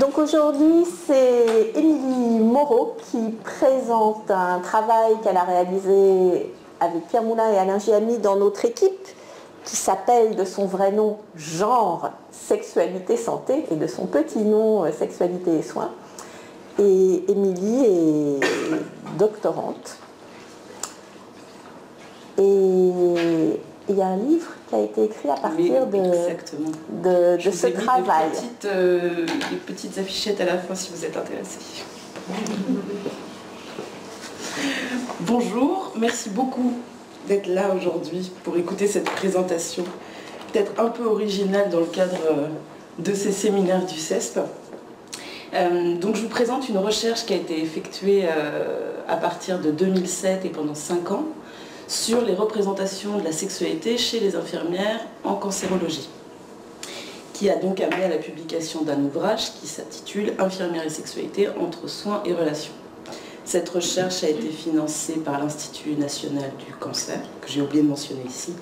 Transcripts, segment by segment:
Donc aujourd'hui, c'est Émilie Moreau qui présente un travail qu'elle a réalisé avec Pierre Moulin et Alain Gianni dans notre équipe, qui s'appelle de son vrai nom Genre, Sexualité, Santé, et de son petit nom Sexualité et Soins. Et Émilie est doctorante. Et il y a un livre qui a été écrit à partir de, de, ce travail. Des petites, euh, des petites affichettes à la fin si vous êtes intéressé. Bonjour, merci beaucoup d'être là aujourd'hui pour écouter cette présentation, peut-être un peu originale dans le cadre euh, de ces séminaires du CESP. Euh, donc je vous présente une recherche qui a été effectuée à partir de 2007 et pendant 5 ans sur les représentations de la sexualité chez les infirmières en cancérologie, qui a donc amené à la publication d'un ouvrage qui s'intitule Infirmière et sexualité entre soins et relations. Cette recherche a été financée par l'Institut national du cancer, que j'ai oublié de mentionner ici.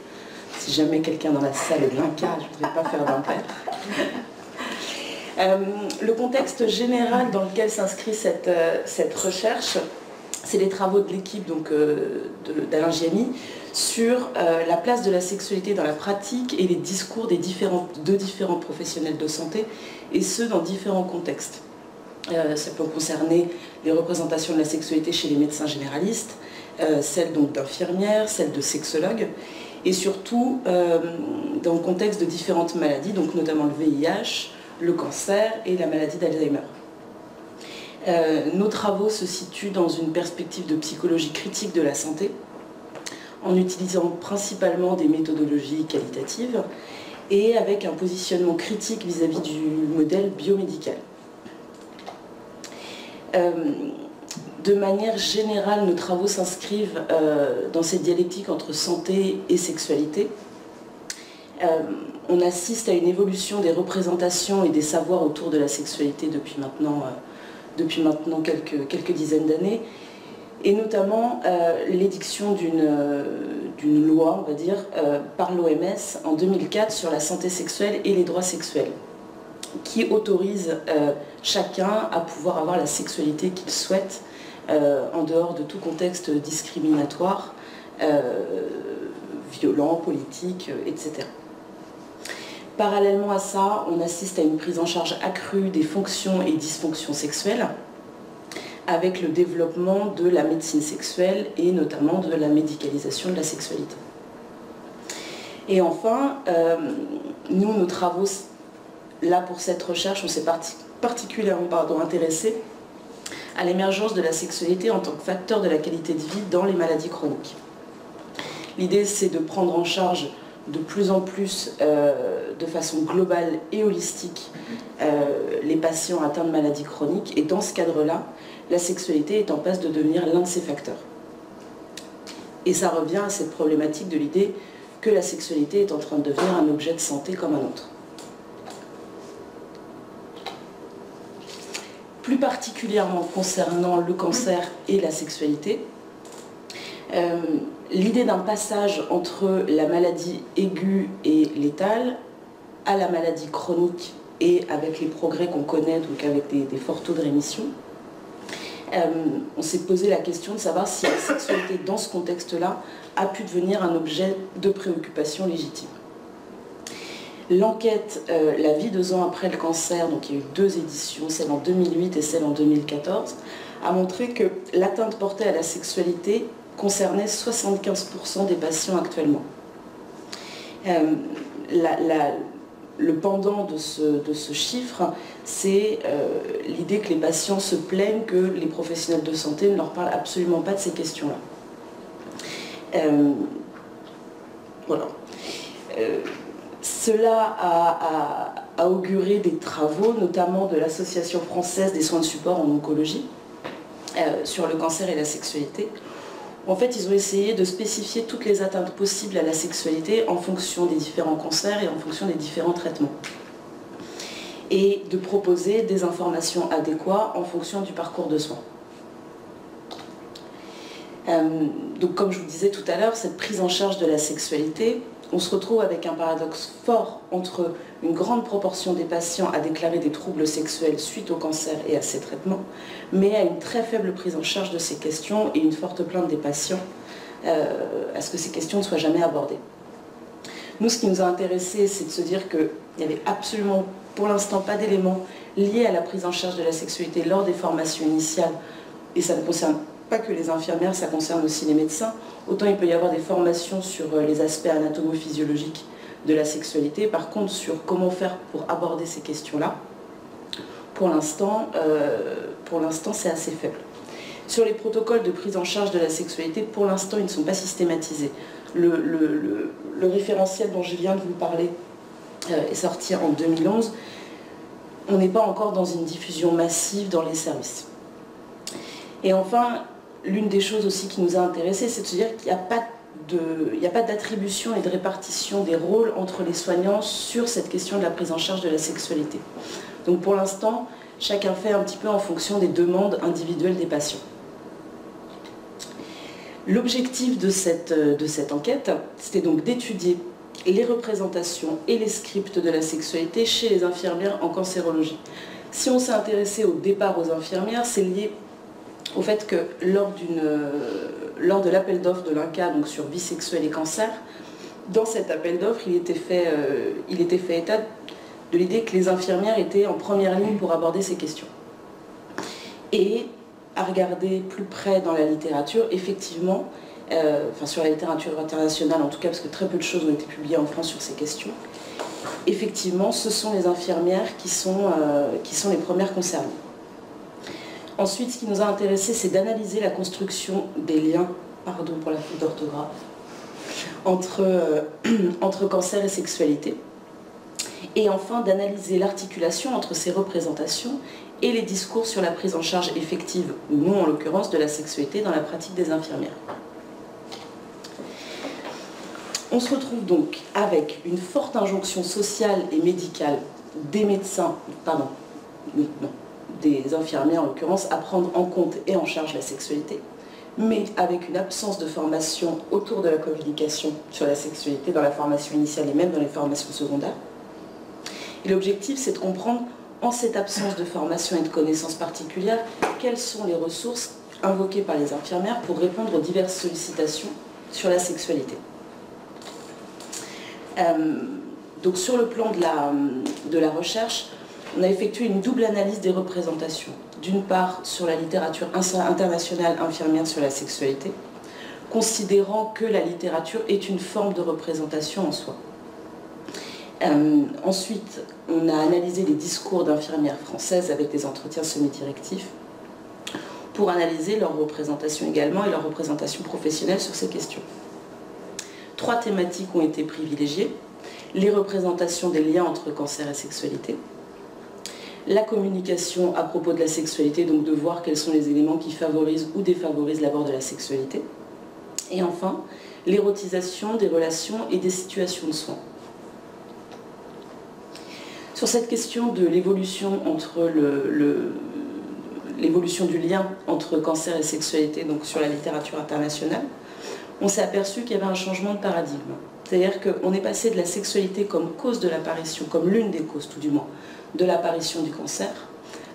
Si jamais quelqu'un dans la salle est de l'INCA, je ne voudrais pas faire d'impair. Euh, le contexte général dans lequel s'inscrit cette, euh, cette recherche, c'est les travaux de l'équipe donc euh, d'Alain Gianni sur euh, la place de la sexualité dans la pratique et les discours des différents, de différents professionnels de santé, et ce dans différents contextes. Euh, ça peut concerner les représentations de la sexualité chez les médecins généralistes, celles d'infirmières, celles de sexologues, et surtout dans le contexte de différentes maladies, donc notamment le VIH, le cancer et la maladie d'Alzheimer. Euh, nos travaux se situent dans une perspective de psychologie critique de la santé, en utilisant principalement des méthodologies qualitatives et avec un positionnement critique vis-à-vis du modèle biomédical. Euh, de manière générale, nos travaux s'inscrivent euh, dans cette dialectique entre santé et sexualité. on assiste à une évolution des représentations et des savoirs autour de la sexualité depuis maintenant depuis maintenant quelques, dizaines d'années, et notamment euh, l'édiction euh, d'une loi, on va dire, euh, par l'OMS en 2004 sur la santé sexuelle et les droits sexuels, qui autorise chacun à pouvoir avoir la sexualité qu'il souhaite en dehors de tout contexte discriminatoire, violent, politique, etc. Parallèlement à ça, on assiste à une prise en charge accrue des fonctions et dysfonctions sexuelles avec le développement de la médecine sexuelle et notamment de la médicalisation de la sexualité. Et enfin, euh, nous, nos travaux, là pour cette recherche, on s'est particulièrement pardon, intéressé à l'émergence de la sexualité en tant que facteur de la qualité de vie dans les maladies chroniques. L'idée, c'est de prendre en charge de plus en plus euh, de façon globale et holistique euh, les patients atteints de maladies chroniques. Et dans ce cadre-là, la sexualité est en passe de devenir l'un de ces facteurs. Et ça revient à cette problématique de l'idée que la sexualité est en train de devenir un objet de santé comme un autre. Plus particulièrement concernant le cancer et la sexualité, euh, l'idée d'un passage entre la maladie aiguë et létale à la maladie chronique et avec les progrès qu'on connaît, donc avec des, forts taux de rémission, euh, on s'est posé la question de savoir si la sexualité dans ce contexte-là a pu devenir un objet de préoccupation légitime. L'enquête euh, La vie deux ans après le cancer, donc il y a eu deux éditions, celle en 2008 et celle en 2014, a montré que l'atteinte portée à la sexualité concernait 75% des patients actuellement. Euh, le pendant de ce, chiffre, c'est euh, l'idée que les patients se plaignent que les professionnels de santé ne leur parlent absolument pas de ces questions-là. Euh, voilà. cela a, a, auguré des travaux, notamment de l'Association française des soins de support en oncologie, sur le cancer et la sexualité, en fait, ils ont essayé de spécifier toutes les atteintes possibles à la sexualité en fonction des différents cancers et en fonction des différents traitements. Et de proposer des informations adéquates en fonction du parcours de soins. Euh, donc comme je vous disais tout à l'heure, cette prise en charge de la sexualité, on se retrouve avec un paradoxe fort entre une grande proportion des patients à déclarer des troubles sexuels suite au cancer et à ses traitements, mais à une très faible prise en charge de ces questions et une forte plainte des patients à ce que ces questions ne soient jamais abordées. Nous, ce qui nous a intéressé, c'est de se dire qu'il n'y avait absolument pour l'instant pas d'éléments liés à la prise en charge de la sexualité lors des formations initiales, et ça ne concerne pas que les infirmières, ça concerne aussi les médecins. Autant il peut y avoir des formations sur euh, les aspects anatomo-physiologiques de la sexualité, par contre sur comment faire pour aborder ces questions-là, pour l'instant, euh, pour l'instant c'est assez faible. Sur les protocoles de prise en charge de la sexualité, pour l'instant, ils ne sont pas systématisés. Le, référentiel dont je viens de vous parler euh, est sorti en 2011. On n'est pas encore dans une diffusion massive dans les services. Et enfin, l'une des choses aussi qui nous a intéressés, c'est de se dire qu'il n'y a pas d'attribution et de répartition des rôles entre les soignants sur cette question de la prise en charge de la sexualité. Donc pour l'instant, chacun fait un petit peu en fonction des demandes individuelles des patients. L'objectif de cette enquête, c'était donc d'étudier les représentations et les scripts de la sexualité chez les infirmières en cancérologie. Si on s'est intéressé au départ aux infirmières, c'est lié au fait que lors, euh, lors de l'appel d'offres de l'INCA, sur bisexuel et cancer, dans cet appel d'offres, il, était fait, euh, il était fait état de l'idée que les infirmières étaient en première ligne pour aborder ces questions. Et à regarder plus près dans la littérature, effectivement, euh, enfin sur la littérature internationale en tout cas, parce que très peu de choses ont été publiées en France sur ces questions, effectivement, ce sont les infirmières qui sont les premières concernées. Ensuite, ce qui nous a intéressé, c'est d'analyser la construction des liens, pardon pour la faute d'orthographe, entre, euh, entre cancer et sexualité. Et enfin, d'analyser l'articulation entre ces représentations et les discours sur la prise en charge effective, ou non en l'occurrence, de la sexualité dans la pratique des infirmières. On se retrouve donc avec une forte injonction sociale et médicale des médecins, pardon, des infirmières en l'occurrence, à prendre en compte et en charge la sexualité, mais avec une absence de formation autour de la communication sur la sexualité dans la formation initiale et même dans les formations secondaires. Et l'objectif, c'est de comprendre en cette absence de formation et de connaissances particulières, quelles sont les ressources invoquées par les infirmières pour répondre aux diverses sollicitations sur la sexualité. Euh, donc sur le plan de la, de la recherche, on a effectué une double analyse des représentations. D'une part sur la littérature internationale infirmière sur la sexualité, considérant que la littérature est une forme de représentation en soi. Euh, ensuite, on a analysé les discours d'infirmières françaises avec des entretiens semi-directifs pour analyser leur représentation également et leur représentation professionnelle sur ces questions. Trois thématiques ont été privilégiées. Les représentations des liens entre cancer et sexualité, la communication à propos de la sexualité, donc de voir quels sont les éléments qui favorisent ou défavorisent l'abord de la sexualité, et enfin, l'érotisation des relations et des situations de soins. Sur cette question de l'évolution l'évolution du lien entre cancer et sexualité, donc sur la littérature internationale, on s'est aperçu qu'il y avait un changement de paradigme. C'est-à-dire qu'on est passé de la sexualité comme cause de l'apparition, comme l'une des causes tout du moins, de l'apparition du cancer,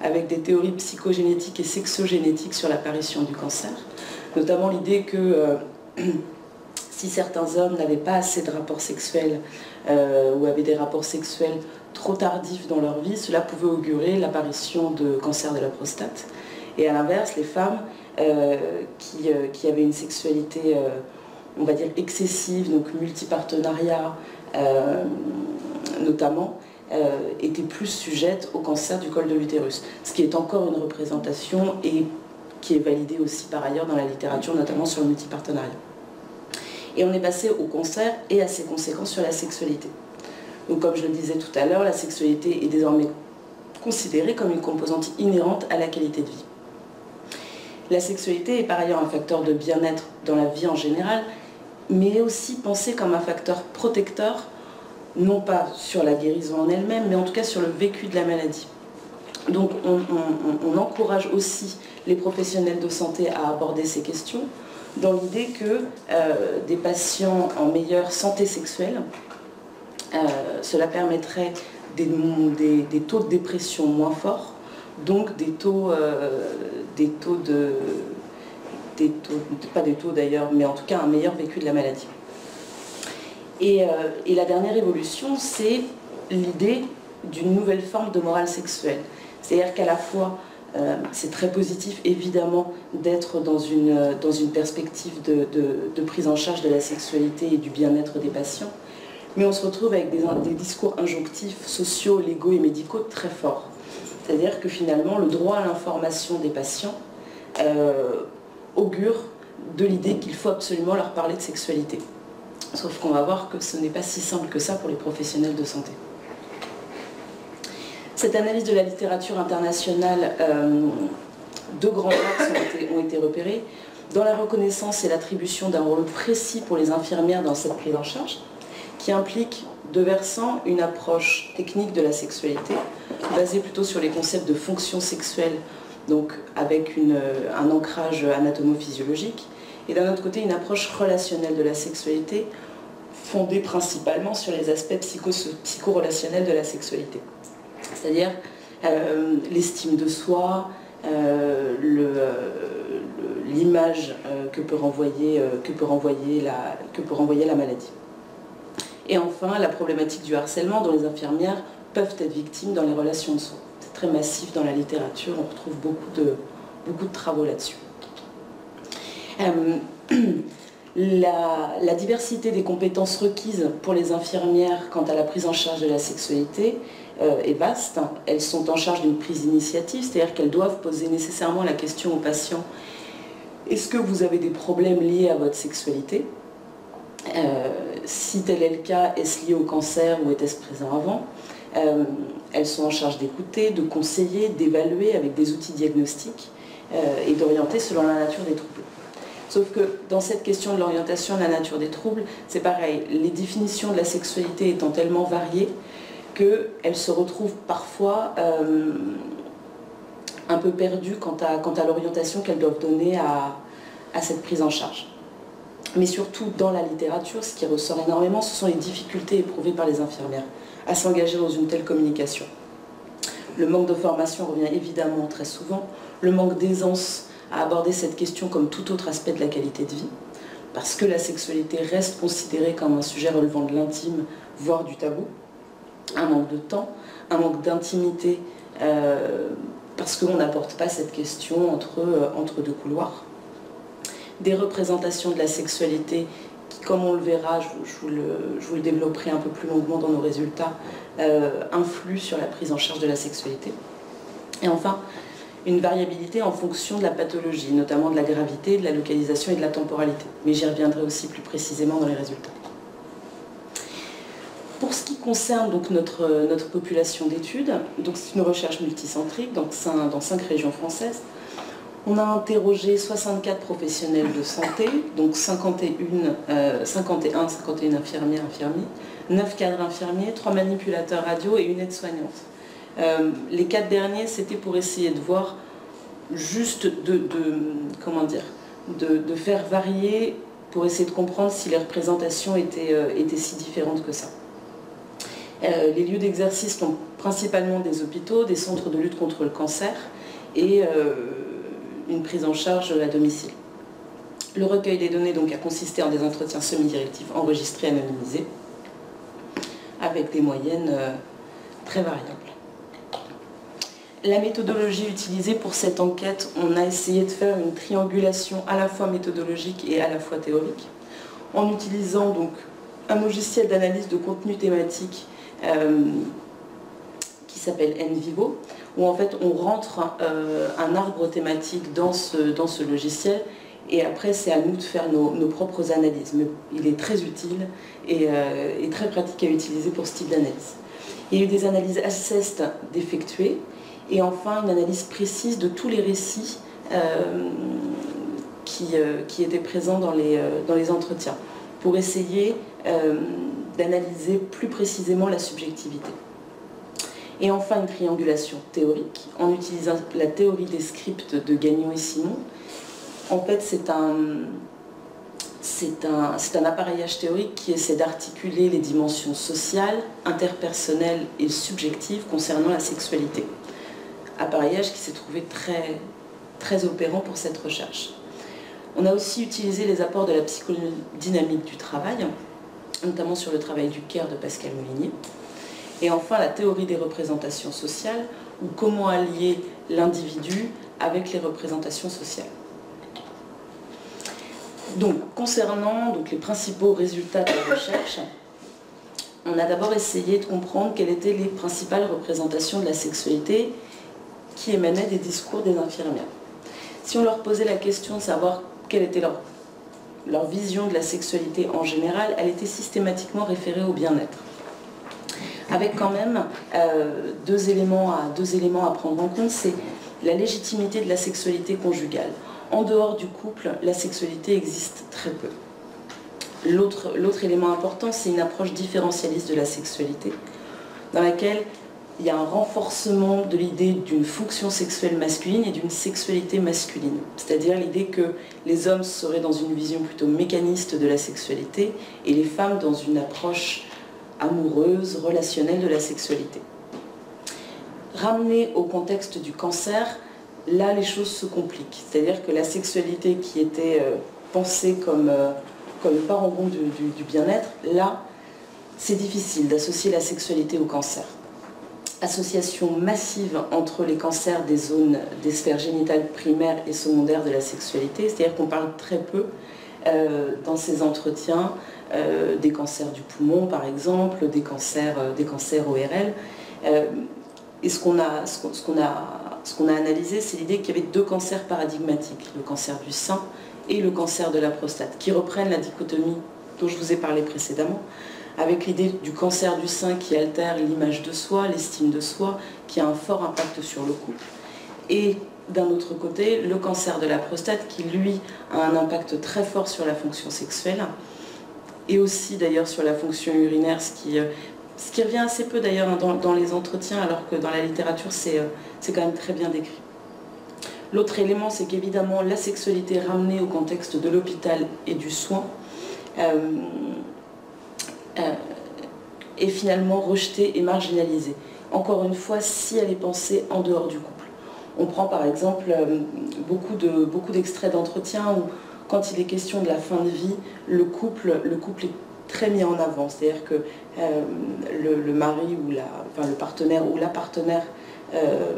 avec des théories psychogénétiques et sexogénétiques sur l'apparition du cancer, notamment l'idée que euh, si certains hommes n'avaient pas assez de rapports sexuels euh, ou avaient des rapports sexuels trop tardifs dans leur vie, cela pouvait augurer l'apparition de cancer de la prostate. Et à l'inverse, les femmes euh, qui, avaient une sexualité, on va dire, excessive, donc multipartenariat notamment, étaient plus sujettes au cancer du col de l'utérus. Ce qui est encore une représentation et qui est validée aussi par ailleurs dans la littérature, notamment sur le multipartenariat. Et on est passé au cancer et à ses conséquences sur la sexualité. Donc comme je le disais tout à l'heure, la sexualité est désormais considérée comme une composante inhérente à la qualité de vie. La sexualité est par ailleurs un facteur de bien-être dans la vie en général, mais aussi pensée comme un facteur protecteur, non pas sur la guérison en elle-même, mais en tout cas sur le vécu de la maladie. Donc on, encourage aussi les professionnels de santé à aborder ces questions, dans l'idée que des patients en meilleure santé sexuelle, cela permettrait des, taux de dépression moins forts, donc des taux, des taux de... Des taux, pas des taux d'ailleurs, mais en tout cas un meilleur vécu de la maladie. Et, et la dernière évolution, c'est l'idée d'une nouvelle forme de morale sexuelle. C'est-à-dire qu'à la fois, euh, c'est très positif évidemment d'être dans une, dans une perspective de, prise en charge de la sexualité et du bien-être des patients, mais on se retrouve avec des, discours injonctifs sociaux, légaux et médicaux très forts. C'est-à-dire que finalement, le droit à l'information des patients euh, augure de l'idée qu'il faut absolument leur parler de sexualité. Sauf qu'on va voir que ce n'est pas si simple que ça pour les professionnels de santé. Cette analyse de la littérature internationale, euh, deux grands axes ont été, repérés. Dans la reconnaissance et l'attribution d'un rôle précis pour les infirmières dans cette prise en charge, qui implique de versant une approche technique de la sexualité, basée plutôt sur les concepts de fonction sexuelle, donc avec un ancrage anatomo-physiologique, et d'un autre côté une approche relationnelle de la sexualité, fondée principalement sur les aspects psycho-relationnels de la sexualité c'est-à-dire euh, l'estime de soi, euh, euh, l'image que, peut renvoyer, que, peut renvoyer la, que peut renvoyer la maladie. Et enfin, la problématique du harcèlement dont les infirmières peuvent être victimes dans les relations de soins. Très massif dans la littérature, on retrouve beaucoup de, beaucoup de travaux là-dessus. la, diversité des compétences requises pour les infirmières quant à la prise en charge de la sexualité euh, est vaste. Elles sont en charge d'une prise d'initiative, c'est-à-dire qu'elles doivent poser nécessairement la question aux patients est-ce que vous avez des problèmes liés à votre sexualité? Euh, Si tel est le cas, est-ce lié au cancer ou était-ce présent avant? Euh, Elles sont en charge d'écouter, de conseiller, d'évaluer avec des outils diagnostiques et d'orienter selon la nature des troubles. Sauf que dans cette question de l'orientation de la nature des troubles, c'est pareil. Les définitions de la sexualité étant tellement variées qu'elles se retrouvent parfois euh, un peu perdues quant à, l'orientation qu'elles doivent donner à, cette prise en charge. Mais surtout dans la littérature, ce qui ressort énormément, ce sont les difficultés éprouvées par les infirmières à s'engager dans une telle communication. Le manque de formation revient évidemment très souvent, le manque d'aisance à aborder cette question comme tout autre aspect de la qualité de vie, parce que la sexualité reste considérée comme un sujet relevant de l'intime, voire du tabou, un manque de temps, un manque d'intimité, euh, parce qu'on n'apporte pas cette question entre, euh, entre deux couloirs. Des représentations de la sexualité qui, comme on le verra, je, vous, le, développerai un peu plus longuement dans nos résultats, euh, influent sur la prise en charge de la sexualité. Et enfin, une variabilité en fonction de la pathologie, notamment de la gravité, de la localisation et de la temporalité. Mais j'y reviendrai aussi plus précisément dans les résultats. Pour ce qui concerne donc notre, population d'études, c'est une recherche multicentrique dans cinq régions françaises. On a interrogé 64 professionnels de santé, donc 51, 51, 51 infirmières, infirmiers, 9 cadres infirmiers, 3 manipulateurs radio et une aide-soignante. Euh, les quatre derniers, c'était pour essayer de voir juste de, comment dire, de, faire varier pour essayer de comprendre si les représentations étaient, euh, si différentes que ça. Euh, les lieux d'exercice sont principalement des hôpitaux, des centres de lutte contre le cancer et une prise en charge à domicile. Le recueil des données donc, a consisté en des entretiens semi-directifs enregistrés, anonymisés, avec des moyennes très variables. La méthodologie utilisée pour cette enquête, on a essayé de faire une triangulation à la fois méthodologique et à la fois théorique, en utilisant donc un logiciel d'analyse de contenu thématique euh, qui s'appelle NVivo, où en fait on rentre euh, un arbre thématique dans ce, logiciel et après c'est à nous de faire nos, propres analyses. Mais il est très utile et, euh, et, très pratique à utiliser pour ce type d'analyse. Il y a eu des analyses assessed d'effectuer et enfin, une analyse précise de tous les récits euh, qui, étaient présents dans les entretiens, pour essayer d'analyser plus précisément la subjectivité. Et enfin, une triangulation théorique, en utilisant la théorie des scripts de Gagnon et Simon. En fait, c'est un, appareillage théorique qui essaie d'articuler les dimensions sociales, interpersonnelles et subjectives concernant la sexualité. Appareillage qui s'est trouvé très, opérant pour cette recherche. On a aussi utilisé les apports de la psychodynamique du travail, notamment sur le travail du CARE de Pascal Moulinier. Et enfin, la théorie des représentations sociales, ou comment allier l'individu avec les représentations sociales. Donc, concernant donc, les principaux résultats de la recherche, on a d'abord essayé de comprendre quelles étaient les principales représentations de la sexualité qui émanaient des discours des infirmières. Si on leur posait la question de savoir quelle était leur, leur vision de la sexualité en général, elle était systématiquement référée au bien-être. Avec quand même euh, deux, éléments à, deux éléments à prendre en compte, c'est la légitimité de la sexualité conjugale. En dehors du couple, la sexualité existe très peu. L'autre élément important, c'est une approche différentialiste de la sexualité, dans laquelle il y a un renforcement de l'idée d'une fonction sexuelle masculine et d'une sexualité masculine. C'est-à-dire l'idée que les hommes seraient dans une vision plutôt mécaniste de la sexualité et les femmes dans une approche amoureuse, relationnelle de la sexualité. Ramené au contexte du cancer, là les choses se compliquent. C'est-à-dire que la sexualité qui était euh, pensée comme, euh, comme parangon du, du bien-être, là, c'est difficile d'associer la sexualité au cancer. Association massive entre les cancers des zones des sphères génitales primaires et secondaires de la sexualité, c'est-à-dire qu'on parle très peu dans ces entretiens des cancers du poumon par exemple, des cancers, des cancers ORL. et ce qu'on a, a ce qu'on a analysé, c'est l'idée qu'il y avait deux cancers paradigmatiques, le cancer du sein et le cancer de la prostate, qui reprennent la dichotomie dont je vous ai parlé précédemment, avec l'idée du cancer du sein qui altère l'image de soi, l'estime de soi, qui a un fort impact sur le couple. Et d'un autre côté, le cancer de la prostate qui, lui, a un impact très fort sur la fonction sexuelle, et aussi d'ailleurs sur la fonction urinaire, ce qui, euh, revient assez peu d'ailleurs dans, les entretiens, alors que dans la littérature, c'est euh, c'est quand même très bien décrit. L'autre élément, c'est qu'évidemment, la sexualité ramenée au contexte de l'hôpital et du soin euh, euh, est finalement rejetée et marginalisée. Encore une fois, si elle est pensée en dehors du couple. On prend par exemple euh, beaucoup, de, d'extraits d'entretien où, quand il est question de la fin de vie, le couple, le couple est très mis en avant. C'est-à-dire que le, mari ou la, le partenaire ou la partenaire euh,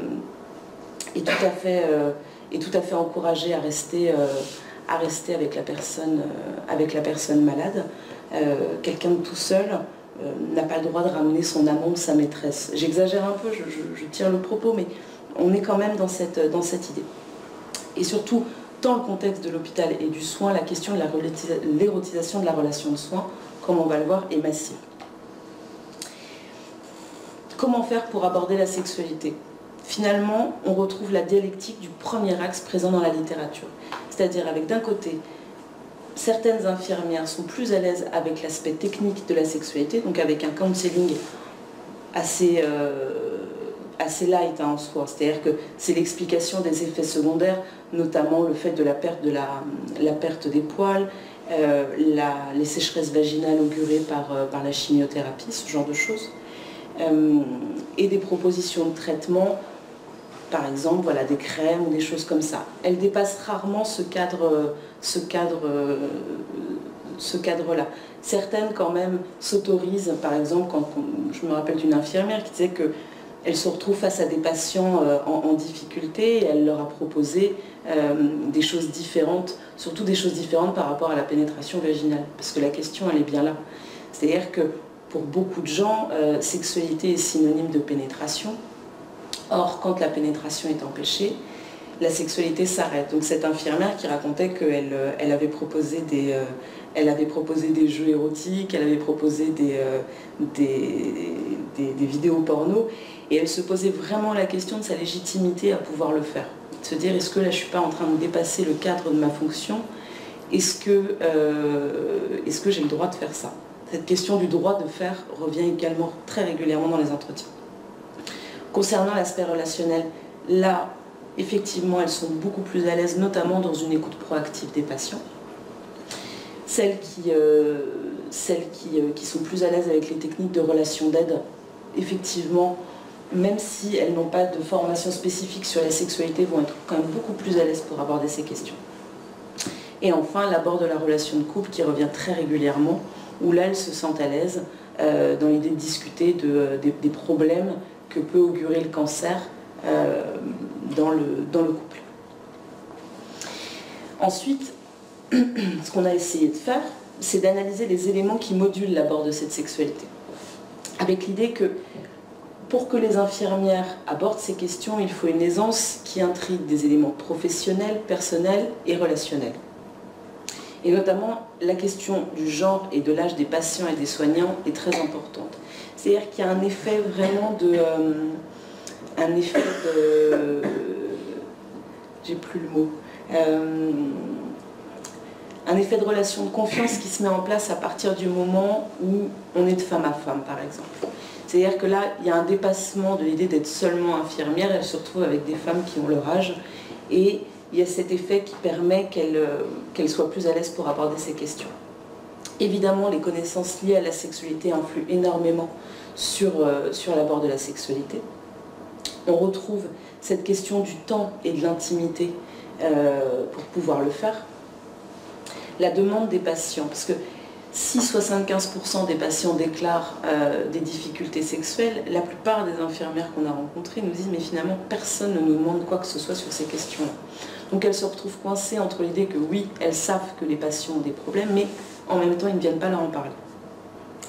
est, tout à fait, euh, à encouragé à rester, euh, avec, la personne, malade. Quelqu'un de tout seul n'a pas le droit de ramener son amant, sa maîtresse. J'exagère un peu, je, tire le propos, mais on est quand même dans cette, idée. Et surtout, dans le contexte de l'hôpital et du soin, la question de l'érotisation de la relation de soins, comme on va le voir, est massive. Comment faire pour aborder la sexualité? Finalement, on retrouve la dialectique du premier axe présent dans la littérature. C'est-à-dire avec d'un côté, certaines infirmières sont plus à l'aise avec l'aspect technique de la sexualité, donc avec un counseling assez, euh, assez light hein, en soi. C'est-à-dire que c'est l'explication des effets secondaires, notamment le fait de la perte, des poils, euh, les sécheresses vaginales augurées par, euh, par la chimiothérapie, ce genre de choses. Euh, et des propositions de traitement, par exemple voilà, des crèmes ou des choses comme ça. Elle dépasse rarement ce cadre-là. Certaines quand même s'autorisent, par exemple, quand je me rappelle d'une infirmière qui disait que elle se retrouve face à des patients euh, en, difficulté et elle leur a proposé euh, des choses différentes, surtout des choses différentes par rapport à la pénétration vaginale, parce que la question elle est bien là. C'est-à-dire que pour beaucoup de gens, euh, sexualité est synonyme de pénétration. Or, quand la pénétration est empêchée, la sexualité s'arrête. Donc cette infirmière qui racontait qu'elle elle avait, proposé des, jeux érotiques, elle avait proposé des, des, vidéos porno, et elle se posait vraiment la question de sa légitimité à pouvoir le faire. Se dire, est-ce que là je ne suis pas en train de dépasser le cadre de ma fonction? Est-ce que, est-ce que j'ai le droit de faire ça? Cette question du droit de faire revient également très régulièrement dans les entretiens. Concernant l'aspect relationnel, là, effectivement, elles sont beaucoup plus à l'aise, notamment dans une écoute proactive des patients. celles qui, celles qui, sont plus à l'aise avec les techniques de relation d'aide, effectivement, même si elles n'ont pas de formation spécifique sur la sexualité, vont être quand même beaucoup plus à l'aise pour aborder ces questions. Et enfin, l'abord de la relation de couple qui revient très régulièrement, où là, elles se sentent à l'aise euh, dans l'idée de discuter de, des, problèmes que peut augurer le cancer euh, dans le couple. Ensuite, ce qu'on a essayé de faire, c'est d'analyser les éléments qui modulent l'abord de cette sexualité. Avec l'idée que pour que les infirmières abordent ces questions, il faut une aisance qui intrigue des éléments professionnels, personnels et relationnels. Et notamment, la question du genre et de l'âge des patients et des soignants est très importante. C'est-à-dire qu'il y a un effet vraiment de... Euh, un effet de... J'ai plus le mot. Euh, un effet de relation de confiance qui se met en place à partir du moment où on est de femme à femme, par exemple. C'est-à-dire que là, il y a un dépassement de l'idée d'être seulement infirmière, elle se retrouve avec des femmes qui ont leur âge, et il y a cet effet qui permet qu'elle euh, soit plus à l'aise pour aborder ces questions. Évidemment, les connaissances liées à la sexualité influent énormément sur, euh, l'abord de la sexualité. On retrouve cette question du temps et de l'intimité euh, pour pouvoir le faire. La demande des patients, parce que si 75% des patients déclarent euh, des difficultés sexuelles, la plupart des infirmières qu'on a rencontrées nous disent mais finalement personne ne nous demande quoi que ce soit sur ces questions-là. Donc elles se retrouvent coincées entre l'idée que oui, elles savent que les patients ont des problèmes, mais en même temps ils ne viennent pas leur en parler.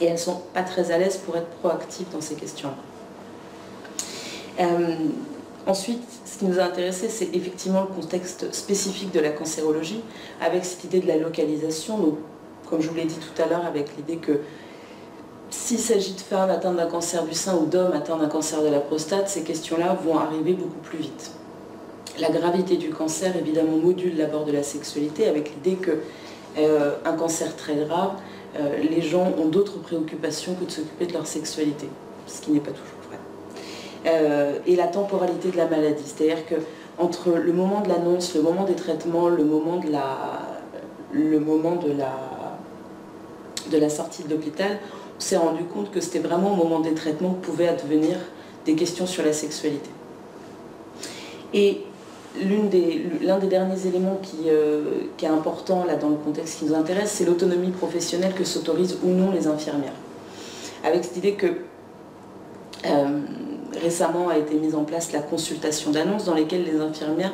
Et elles ne sont pas très à l'aise pour être proactives dans ces questions-là. Euh, ensuite, ce qui nous a intéressé, c'est effectivement le contexte spécifique de la cancérologie, avec cette idée de la localisation comme je vous l'ai dit tout à l'heure, avec l'idée que s'il s'agit de femmes atteintes d'un cancer du sein ou d'hommes atteints d'un cancer de la prostate, ces questions-là vont arriver beaucoup plus vite. La gravité du cancer, évidemment, module l'abord de la sexualité avec l'idée qu'un euh, cancer très grave, euh, les gens ont d'autres préoccupations que de s'occuper de leur sexualité, ce qui n'est pas toujours vrai. Euh, et la temporalité de la maladie, c'est-à-dire que entre le moment de l'annonce, le moment des traitements, le moment de la, le moment de la de la sortie de l'hôpital, on s'est rendu compte que c'était vraiment au moment des traitements que pouvaient advenir des questions sur la sexualité. Et l'un des, derniers éléments qui, euh, est important dans le contexte qui nous intéresse, c'est l'autonomie professionnelle que s'autorisent ou non les infirmières. Avec cette idée que euh, récemment a été mise en place la consultation d'annonces dans lesquelles les infirmières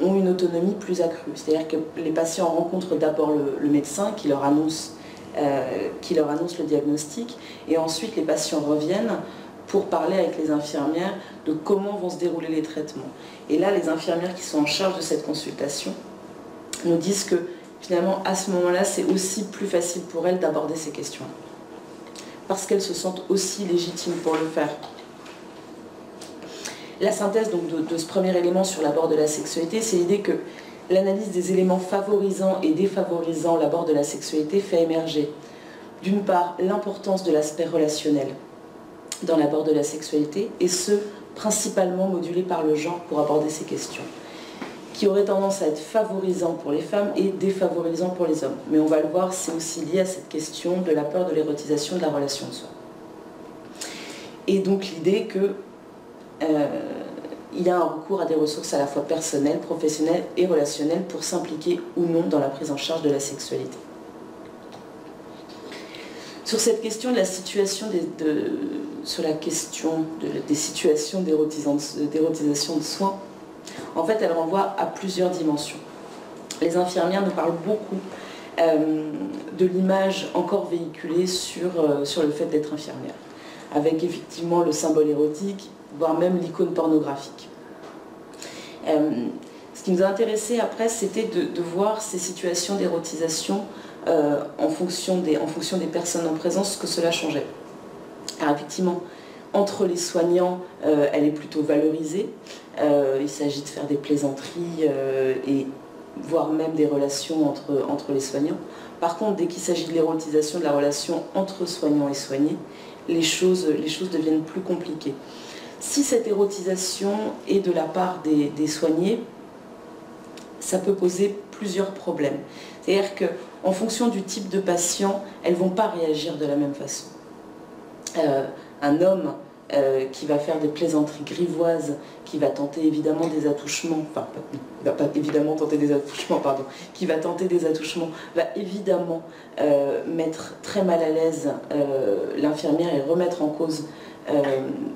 ont une autonomie plus accrue. C'est-à-dire que les patients rencontrent d'abord le, médecin qui leur, annonce, euh, qui leur annonce le diagnostic et ensuite les patients reviennent pour parler avec les infirmières de comment vont se dérouler les traitements. Et là, les infirmières qui sont en charge de cette consultation nous disent que finalement, à ce moment-là, c'est aussi plus facile pour elles d'aborder ces questions. Parce qu'elles se sentent aussi légitimes pour le faire. La synthèse donc, de, ce premier élément sur l'abord de la sexualité, c'est l'idée que l'analyse des éléments favorisant et défavorisant l'abord de la sexualité fait émerger, d'une part, l'importance de l'aspect relationnel dans l'abord de la sexualité, et ce, principalement modulé par le genre pour aborder ces questions, qui aurait tendance à être favorisant pour les femmes et défavorisant pour les hommes. Mais on va le voir, c'est aussi lié à cette question de la peur de l'érotisation de la relation de soi. Et donc l'idée que il y a un recours à des ressources à la fois personnelles, professionnelles et relationnelles pour s'impliquer ou non dans la prise en charge de la sexualité. Sur cette question de la situation des, sur la question des situations d'érotisation de soins, en fait, elle renvoie à plusieurs dimensions. Les infirmières nous parlent beaucoup euh, de l'image encore véhiculée euh, sur le fait d'être infirmière, avec effectivement le symbole érotique voire même l'icône pornographique. Euh, ce qui nous a intéressé après, c'était de, voir ces situations d'érotisation euh, en, fonction des, personnes en présence, ce que cela changeait. Alors effectivement, entre les soignants, euh, elle est plutôt valorisée. il s'agit de faire des plaisanteries et voire même des relations entre, les soignants. Par contre, dès qu'il s'agit de l'érotisation de la relation entre soignants et soignés, les choses deviennent plus compliquées. Si cette érotisation est de la part des, soignés, ça peut poser plusieurs problèmes. C'est-à-dire qu'en fonction du type de patient, elles ne vont pas réagir de la même façon. Euh, un homme euh, qui va faire des plaisanteries grivoises, qui va tenter évidemment des attouchements, pardon, qui va tenter des attouchements, va évidemment euh, mettre très mal à l'aise l'infirmière et remettre en cause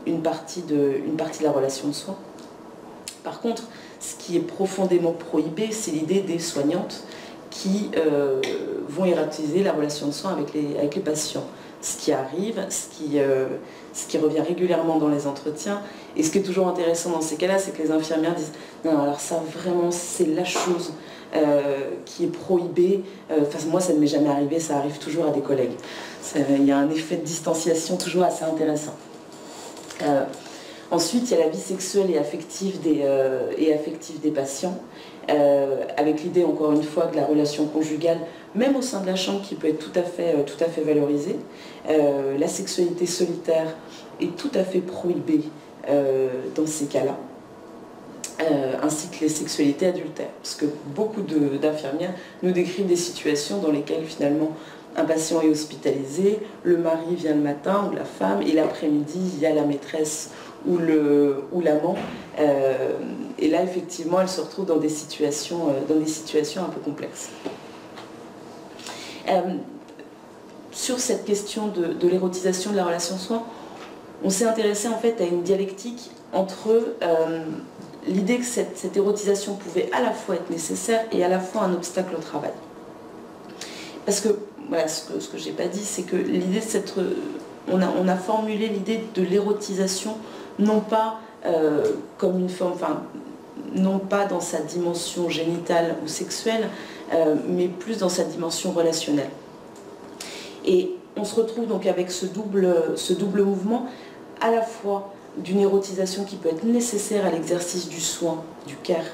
une, partie de, une partie de la relation de soins. Par contre, ce qui est profondément prohibé, c'est l'idée des soignantes qui vont ératiser la relation de soins avec les, avec les patients ce qui arrive, ce qui, euh, ce qui revient régulièrement dans les entretiens. Et ce qui est toujours intéressant dans ces cas-là, c'est que les infirmières disent non, alors ça vraiment c'est la chose euh, qui est prohibée. Euh, moi ça ne m'est jamais arrivé, ça arrive toujours à des collègues. Il y a un effet de distanciation toujours assez intéressant. Ensuite, il y a la vie sexuelle et affective des, et affective des patients, avec l'idée encore une fois que la relation conjugale même au sein de la chambre qui peut être tout à fait, euh, tout à fait valorisée. Euh, la sexualité solitaire est tout à fait prohibée euh, dans ces cas-là. ainsi que les sexualités adultères. Parce que beaucoup d'infirmières nous décrivent des situations dans lesquelles finalement un patient est hospitalisé, le mari vient le matin ou la femme, et l'après-midi, il y a la maîtresse ou l'amant. Ou et là, effectivement, elle se retrouve dans des situations, situations un peu complexes. Euh, sur cette question de, l'érotisation de la relation soin, on s'est intéressé en fait à une dialectique entre euh, l'idée que cette, érotisation pouvait à la fois être nécessaire et à la fois un obstacle au travail. Parce que, voilà, ce que, je n'ai pas dit, c'est que l'idée. On a, formulé l'idée de l'érotisation non pas euh, comme une forme, non pas dans sa dimension génitale ou sexuelle, euh, mais plus dans sa dimension relationnelle. Et on se retrouve donc avec ce double, ce double mouvement, à la fois d'une érotisation qui peut être nécessaire à l'exercice du soin, du care,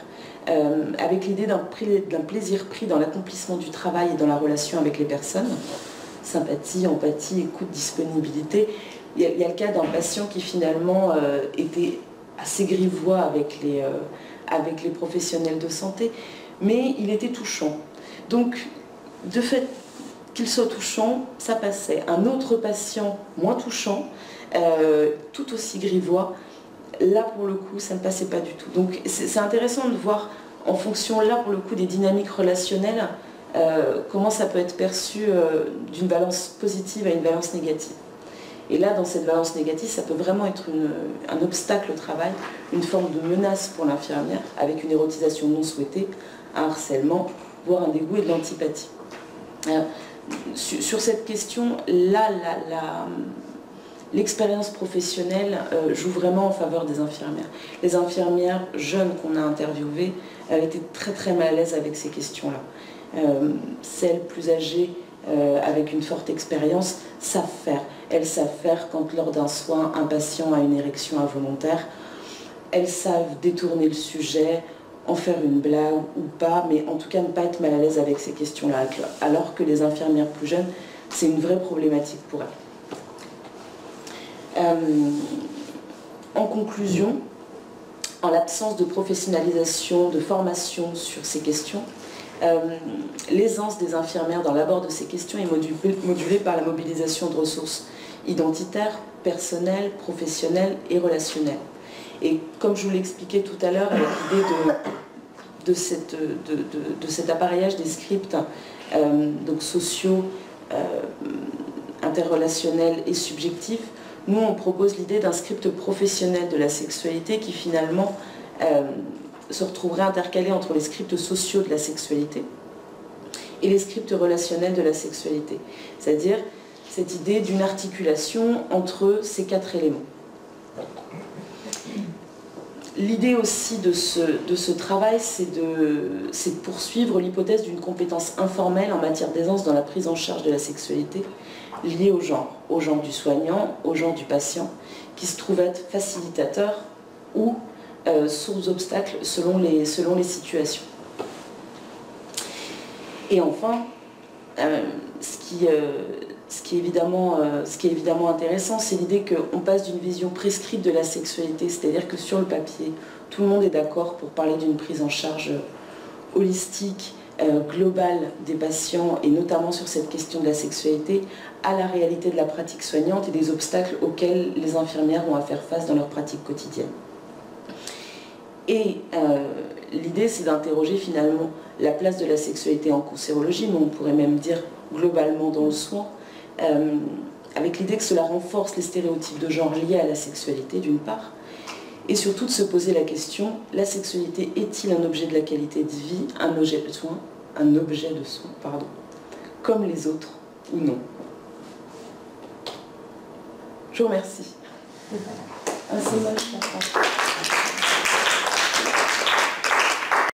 euh, avec l'idée d'un plaisir pris dans l'accomplissement du travail et dans la relation avec les personnes, sympathie, empathie, écoute, disponibilité. Il y a, le cas d'un patient qui finalement euh, était assez grivois avec les, avec les professionnels de santé, mais il était touchant. Donc, de fait qu'il soit touchant, ça passait. Un autre patient moins touchant, euh, tout aussi grivois, là pour le coup, ça ne passait pas du tout. Donc c'est intéressant de voir en fonction là pour le coup des dynamiques relationnelles, euh, comment ça peut être perçu euh, d'une balance positive à une balance négative. Et là, dans cette balance négative, ça peut vraiment être un obstacle au travail, une forme de menace pour l'infirmière, avec une érotisation non souhaitée, un harcèlement, voire un dégoût et de l'antipathie. Euh, sur, cette question, là, l'expérience professionnelle euh, joue vraiment en faveur des infirmières. Les infirmières jeunes qu'on a interviewées, étaient très très mal à l'aise avec ces questions-là. Euh, celles plus âgées, avec une forte expérience, savent faire. Elles savent faire quand lors d'un soin, un patient a une érection involontaire. Elles savent détourner le sujet, en faire une blague ou pas, mais en tout cas ne pas être mal à l'aise avec ces questions-là. Alors que les infirmières plus jeunes, c'est une vraie problématique pour elles. Euh, en conclusion, en l'absence de professionnalisation, de formation sur ces questions, euh, l'aisance des infirmières dans l'abord de ces questions est modulée par la mobilisation de ressources identitaires, personnelles, professionnelles et relationnelles. Et comme je vous l'expliquais tout à l'heure, avec l'idée de, cet appareillage des scripts euh, donc sociaux, interrelationnels et subjectifs, nous on propose l'idée d'un script professionnel de la sexualité qui finalement euh, se retrouverait intercalé entre les scripts sociaux de la sexualité et les scripts relationnels de la sexualité. C'est-à-dire cette idée d'une articulation entre ces quatre éléments. L'idée aussi de ce, travail, c'est de, poursuivre l'hypothèse d'une compétence informelle en matière d'aisance dans la prise en charge de la sexualité liée au genre, au genre du soignant, au genre du patient, qui se trouve être facilitateur ou euh, source d'obstacles selon les, selon les situations. Et enfin, euh, ce qui, euh, ce qui est évidemment, euh, ce qui est évidemment intéressant, c'est l'idée qu'on passe d'une vision prescrite de la sexualité, c'est-à-dire que sur le papier, tout le monde est d'accord pour parler d'une prise en charge holistique, globale des patients, et notamment sur cette question de la sexualité, à la réalité de la pratique soignante et des obstacles auxquels les infirmières ont à faire face dans leur pratique quotidienne. Et euh, l'idée, c'est d'interroger finalement la place de la sexualité en cancérologie, mais on pourrait même dire globalement dans le soin, euh, avec l'idée que cela renforce les stéréotypes de genre liés à la sexualité d'une part, et surtout de se poser la question, la sexualité est-il un objet de la qualité de vie, un objet de soin, un objet de soin, pardon, comme les autres ou non? Je vous remercie.